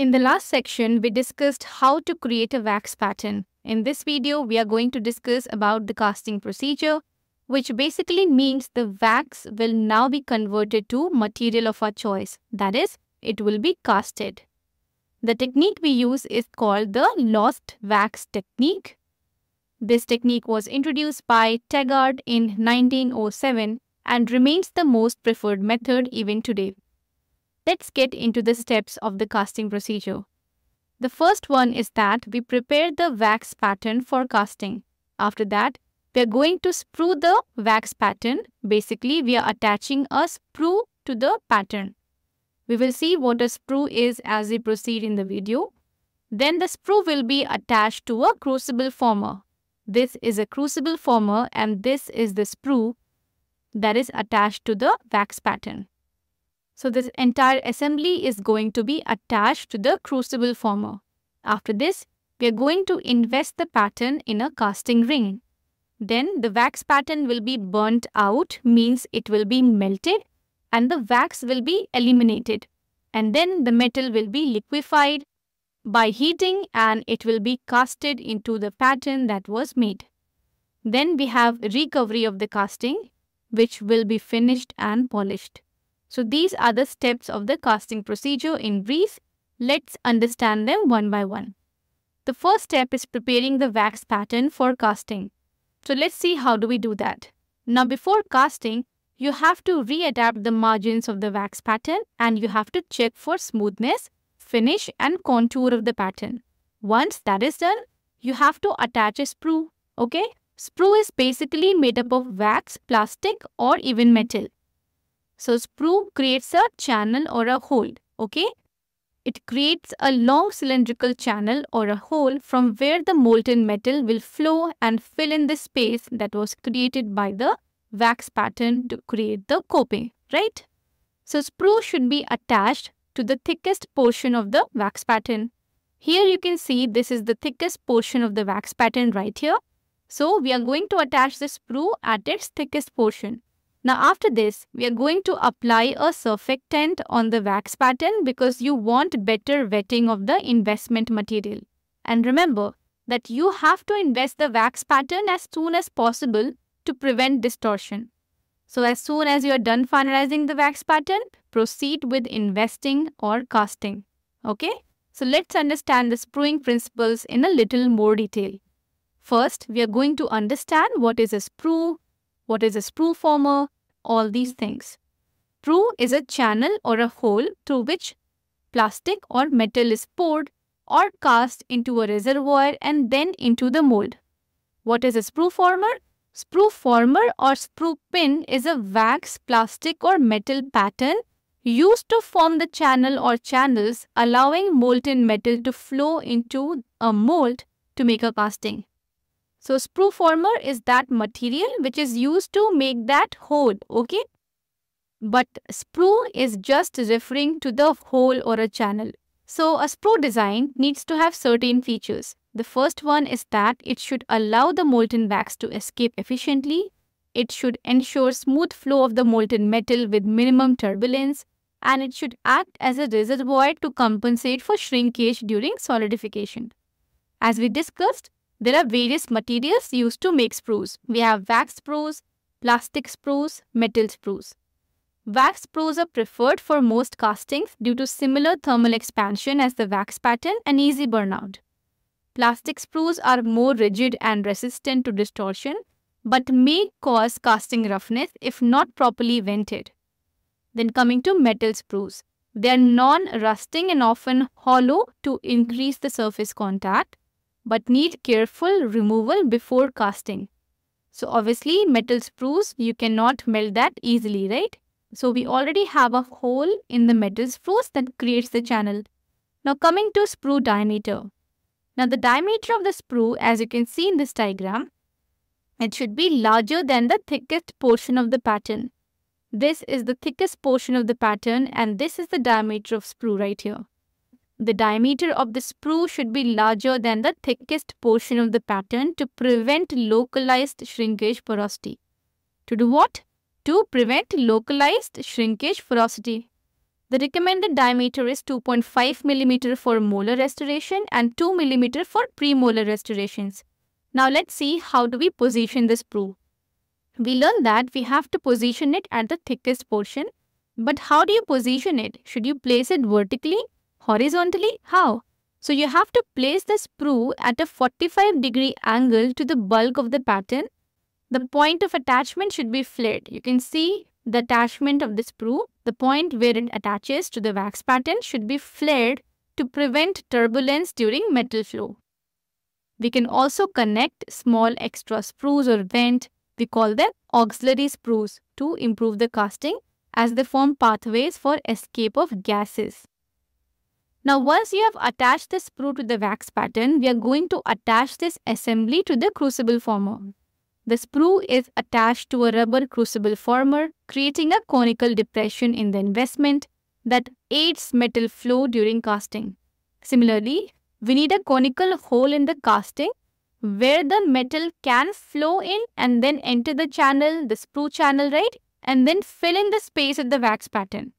In the last section, we discussed how to create a wax pattern. In this video, we are going to discuss about the casting procedure, which basically means the wax will now be converted to material of our choice. That is, it will be casted. The technique we use is called the lost wax technique. This technique was introduced by Taggart in 1907 and remains the most preferred method even today. Let's get into the steps of the casting procedure. The first one is that we prepare the wax pattern for casting. After that, we are going to sprue the wax pattern. Basically, we are attaching a sprue to the pattern. We will see what a sprue is as we proceed in the video. Then the sprue will be attached to a crucible former. This is a crucible former and this is the sprue that is attached to the wax pattern. So this entire assembly is going to be attached to the crucible former. After this, we are going to invest the pattern in a casting ring. Then the wax pattern will be burnt out, means it will be melted and the wax will be eliminated. And then the metal will be liquefied by heating and it will be casted into the pattern that was made. Then we have recovery of the casting, which will be finished and polished. So these are the steps of the casting procedure in brief. Let's understand them one by one. The first step is preparing the wax pattern for casting. So let's see how do we do that. Now before casting, you have to readapt the margins of the wax pattern and you have to check for smoothness, finish and contour of the pattern. Once that is done, you have to attach a sprue. Okay? Sprue is basically made up of wax, plastic or even metal. So sprue creates a channel or a hole, okay? It creates a long cylindrical channel or a hole from where the molten metal will flow and fill in the space that was created by the wax pattern to create the coping, right? So sprue should be attached to the thickest portion of the wax pattern. Here you can see this is the thickest portion of the wax pattern right here. So we are going to attach the sprue at its thickest portion. Now after this, we are going to apply a surfactant on the wax pattern because you want better wetting of the investment material. And remember that you have to invest the wax pattern as soon as possible to prevent distortion. So as soon as you are done finalizing the wax pattern, proceed with investing or casting. Okay? So let's understand the sprueing principles in a little more detail. First, we are going to understand what is a sprue, what is a sprue former, all these things. Sprue is a channel or a hole through which plastic or metal is poured or cast into a reservoir and then into the mold. What is a sprue former? Sprue former or sprue pin is a wax, plastic or metal pattern used to form the channel or channels allowing molten metal to flow into a mold to make a casting. So sprue former is that material which is used to make that hole, okay? But sprue is just referring to the hole or a channel. So a sprue design needs to have certain features. The first one is that it should allow the molten wax to escape efficiently. It should ensure smooth flow of the molten metal with minimum turbulence. And it should act as a reservoir to compensate for shrinkage during solidification. As we discussed, there are various materials used to make sprues. We have wax sprues, plastic sprues, metal sprues. Wax sprues are preferred for most castings due to similar thermal expansion as the wax pattern and easy burnout. Plastic sprues are more rigid and resistant to distortion but may cause casting roughness if not properly vented. Then coming to metal sprues. They are non-rusting and often hollow to increase the surface contact but need careful removal before casting. So obviously metal sprues, you cannot melt that easily, right? So we already have a hole in the metal sprues that creates the channel. Now coming to sprue diameter. Now the diameter of the sprue as you can see in this diagram, it should be larger than the thickest portion of the pattern. This is the thickest portion of the pattern and this is the diameter of sprue right here. The diameter of the sprue should be larger than the thickest portion of the pattern to prevent localized shrinkage porosity. To do what? To prevent localized shrinkage porosity. The recommended diameter is 2.5 mm for molar restoration and 2 mm for premolar restorations. Now let's see how do we position this sprue. We learned that we have to position it at the thickest portion. But how do you position it? Should you place it vertically? Horizontally? How? So you have to place the sprue at a 45 degree angle to the bulk of the pattern. The point of attachment should be flared. You can see the attachment of the sprue. The point where it attaches to the wax pattern should be flared to prevent turbulence during metal flow. We can also connect small extra sprues or vent. We call them auxiliary sprues to improve the casting as they form pathways for escape of gases. Now once you have attached the sprue to the wax pattern, we are going to attach this assembly to the crucible former. The sprue is attached to a rubber crucible former, creating a conical depression in the investment that aids metal flow during casting. Similarly, we need a conical hole in the casting where the metal can flow in and then enter the channel, the sprue channel, right? And then fill in the space of the wax pattern.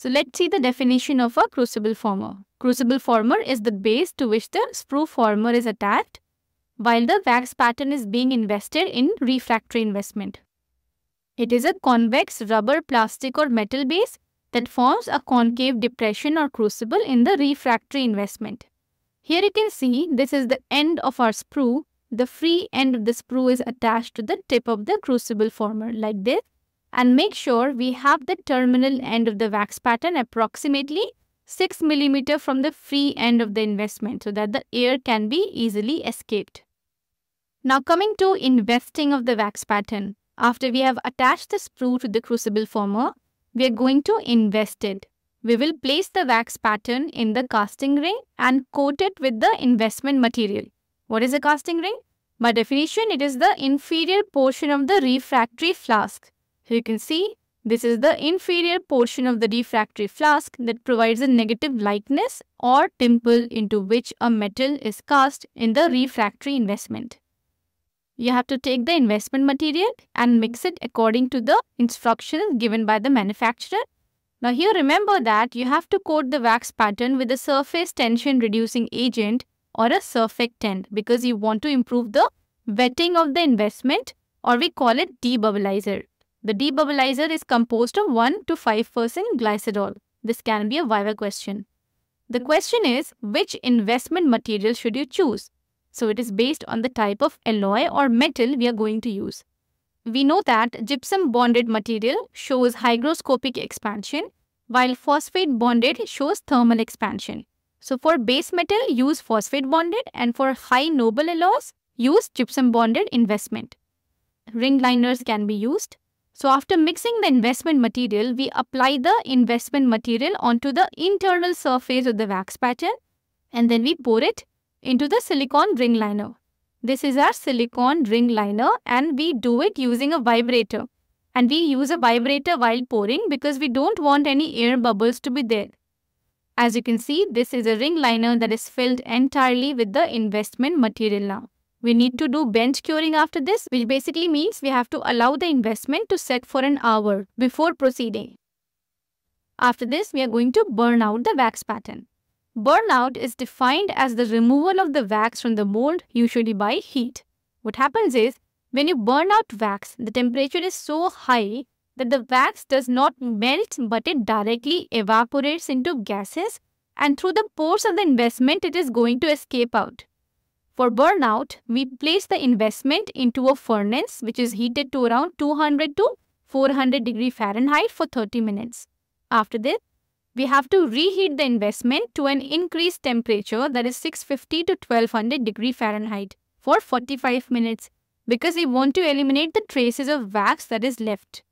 So let's see the definition of a crucible former. Crucible former is the base to which the sprue former is attached while the wax pattern is being invested in refractory investment. It is a convex rubber, plastic or metal base that forms a concave depression or crucible in the refractory investment. Here you can see this is the end of our sprue. The free end of the sprue is attached to the tip of the crucible former like this and make sure we have the terminal end of the wax pattern approximately 6 mm from the free end of the investment so that the air can be easily escaped. Now coming to investing of the wax pattern. After we have attached the sprue to the crucible former, we are going to invest it. We will place the wax pattern in the casting ring and coat it with the investment material. What is a casting ring? By definition, it is the inferior portion of the refractory flask you can see this is the inferior portion of the refractory flask that provides a negative likeness or dimple into which a metal is cast in the refractory investment. You have to take the investment material and mix it according to the instructions given by the manufacturer. Now here remember that you have to coat the wax pattern with a surface tension reducing agent or a surfactant because you want to improve the wetting of the investment or we call it debubblizer. The debubblizer is composed of 1 to 5% glycerol. This can be a Viva question. The question is, which investment material should you choose? So it is based on the type of alloy or metal we are going to use. We know that gypsum bonded material shows hygroscopic expansion, while phosphate bonded shows thermal expansion. So for base metal, use phosphate bonded and for high noble alloys, use gypsum bonded investment. Ring liners can be used. So after mixing the investment material, we apply the investment material onto the internal surface of the wax pattern and then we pour it into the silicone ring liner. This is our silicone ring liner and we do it using a vibrator. And we use a vibrator while pouring because we don't want any air bubbles to be there. As you can see, this is a ring liner that is filled entirely with the investment material now. We need to do bench curing after this, which basically means we have to allow the investment to set for an hour before proceeding. After this, we are going to burn out the wax pattern. Burnout is defined as the removal of the wax from the mold, usually by heat. What happens is, when you burn out wax, the temperature is so high that the wax does not melt but it directly evaporates into gases and through the pores of the investment it is going to escape out. For burnout, we place the investment into a furnace which is heated to around 200 to 400 degree Fahrenheit for 30 minutes. After this, we have to reheat the investment to an increased temperature that is 650 to 1200 degree Fahrenheit for 45 minutes because we want to eliminate the traces of wax that is left.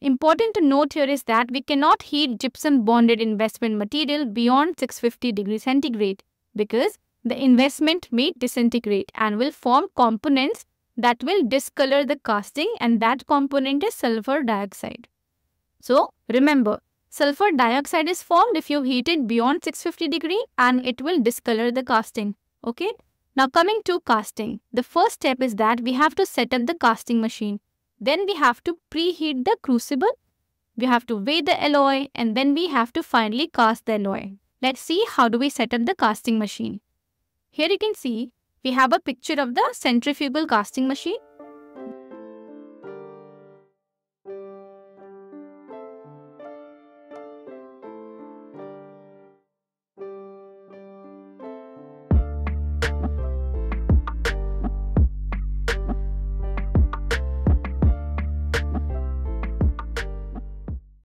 Important to note here is that we cannot heat gypsum bonded investment material beyond 650 degrees centigrade because the investment may disintegrate and will form components that will discolor the casting and that component is sulfur dioxide. So remember, sulfur dioxide is formed if you heat it beyond 650 degree and it will discolor the casting. Okay. Now coming to casting, the first step is that we have to set up the casting machine. Then we have to preheat the crucible. we have to weigh the alloy and then we have to finally cast the alloy. Let's see how do we set up the casting machine. Here you can see we have a picture of the centrifugal casting machine.